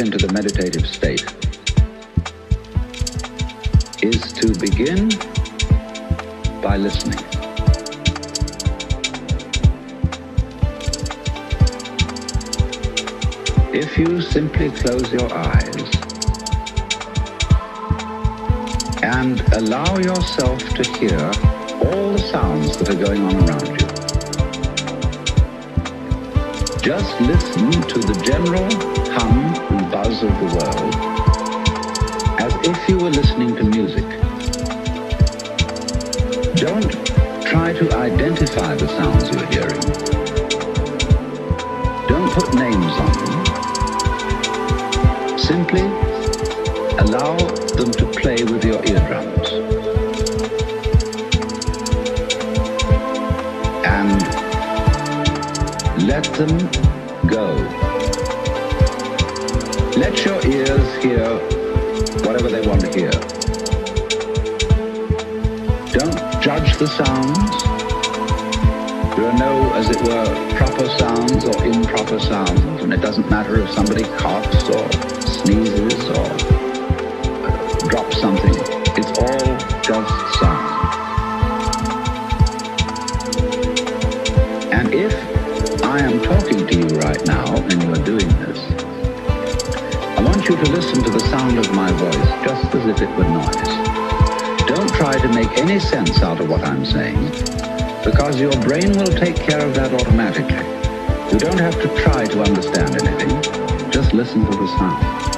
into the meditative state is to begin by listening. If you simply close your eyes and allow yourself to hear all the sounds that are going on around you, just listen to the general hum of the world as if you were listening to music. Don't try to identify the sounds you're hearing. Don't put names on them. Simply allow them to play with your eardrums. And let them go. Let your ears hear whatever they want to hear. Don't judge the sounds. There are no, as it were, proper sounds or improper sounds, and it doesn't matter if somebody coughs or sneezes or drops something. It's all just sound. And if I am talking to you right now and you are doing this, you to listen to the sound of my voice just as if it were noise. Don't try to make any sense out of what I'm saying, because your brain will take care of that automatically. You don't have to try to understand anything. Just listen to the sound.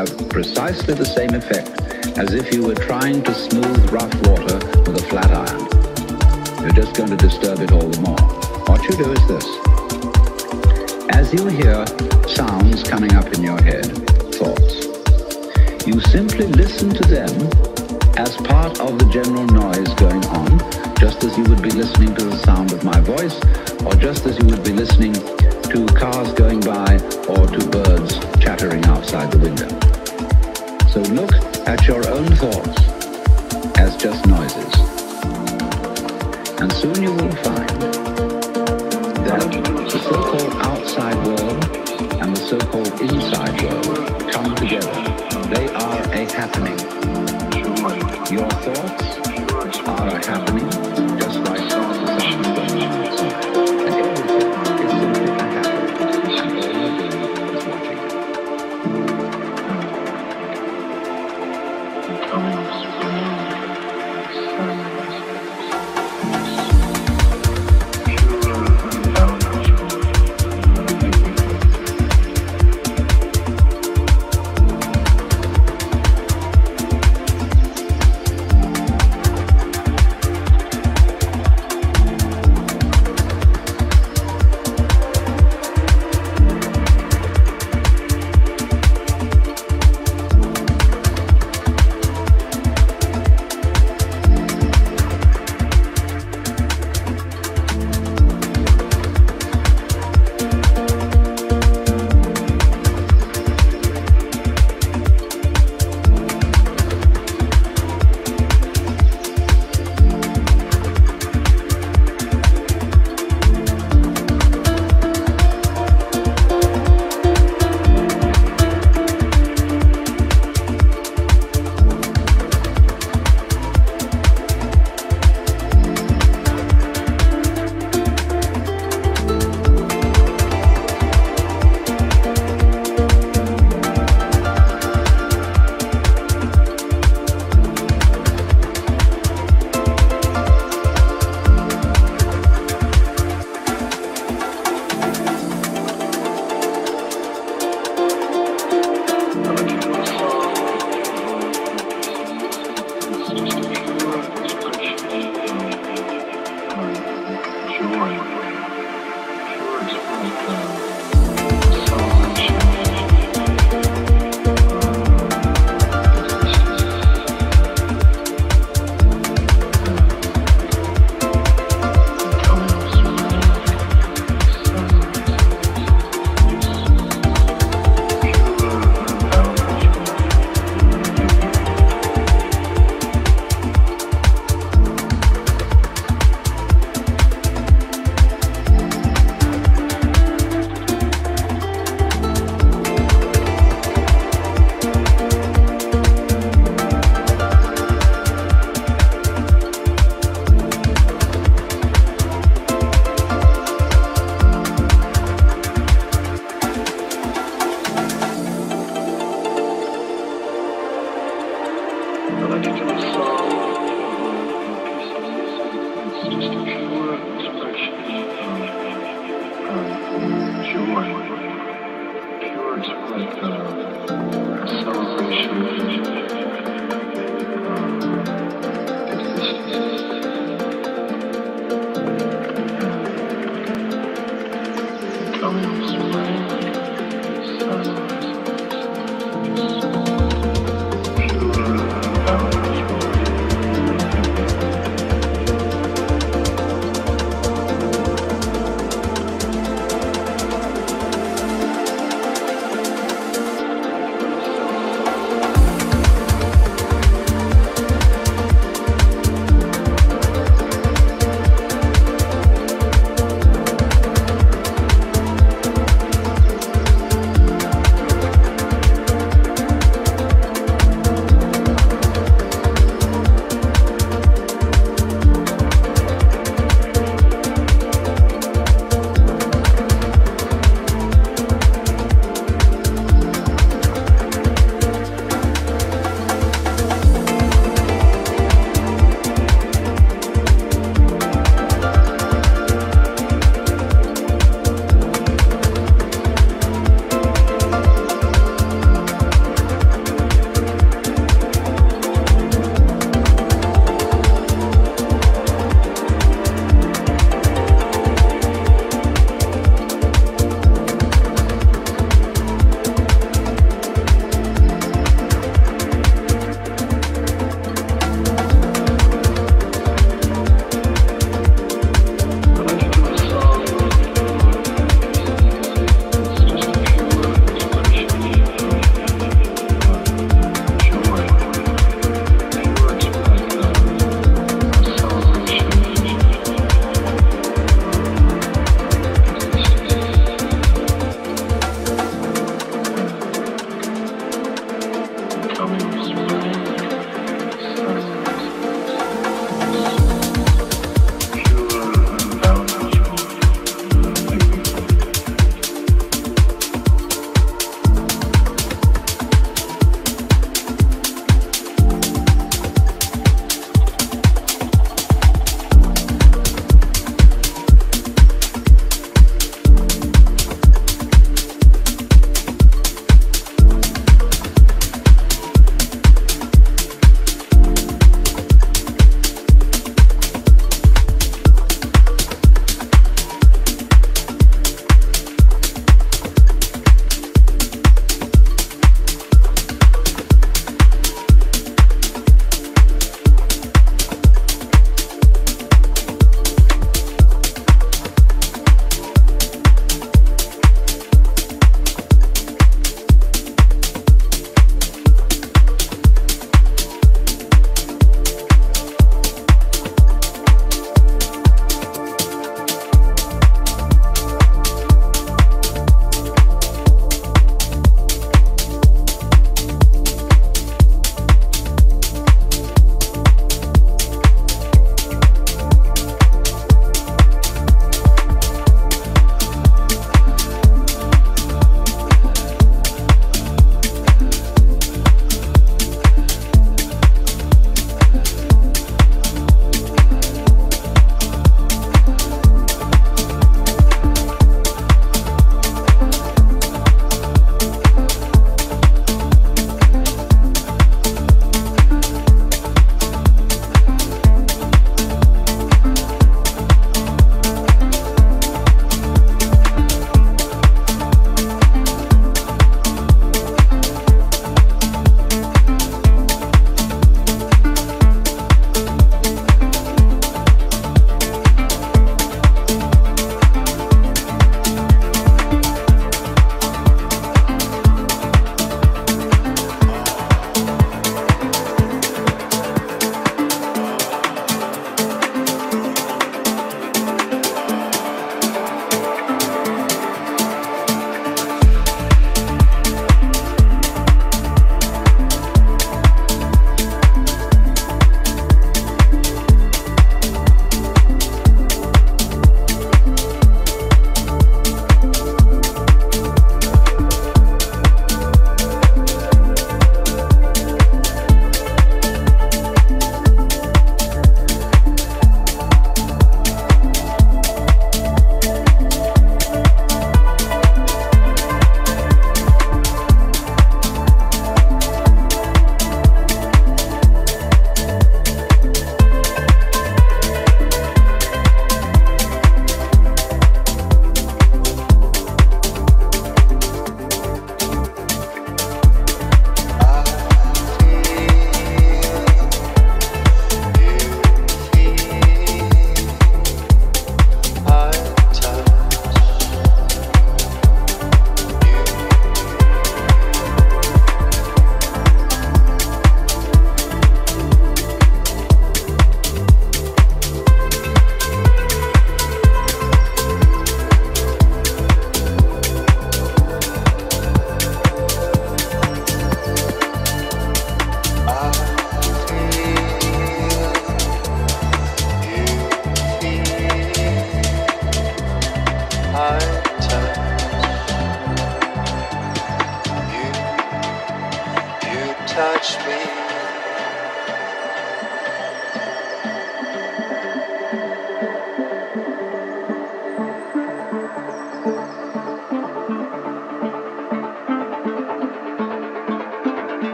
Have precisely the same effect as if you were trying to smooth rough water with a flat iron. You're just going to disturb it all the more. What you do is this. As you hear sounds coming up in your head, thoughts, you simply listen to them as part of the general noise going on, just as you would be listening to the sound of my voice, or just as you would be listening to cars going by or to birds chattering outside the window. So look at your own thoughts as just noises. And soon you will find that the so-called outside world and the so-called inside world come together. They are a happening. Your thoughts are a happening,